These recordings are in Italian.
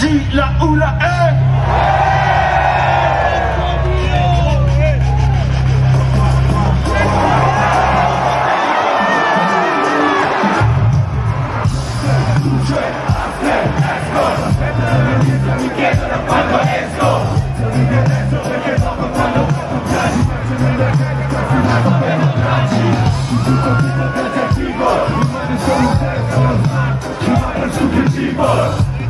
dit là où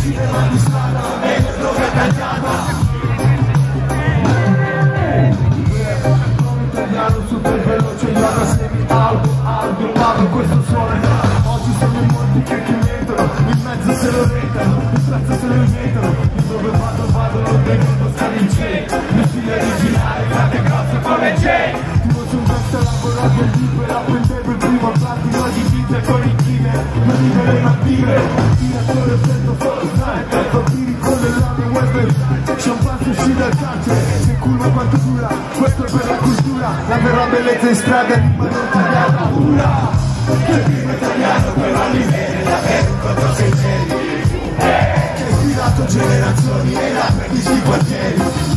cinema di strada, meglio droga tagliata italiano super veloce Iana semi alto, alto, vado questo suono Oggi sono in molti che ti mettono In mezzo se lo rentano, il prezzo se lo inventano Io dove vado vado non vengono stare in cielo Mi stile originale, frate grosse come Jay. Ti voce un pezzo lavorato in libera Prendevo il platino di vite con i killer Non libere le mattive Tiratore prendo Fortnite Vampiri con le lame web Champagne uscì dal carcere Se culo quanto dura. Questo è per la cultura La vera bellezza in strada Ma non ti dà paura Che primo italiano però li viene davvero contro sinceri Che ha ispirato generazioni e la per di quartieri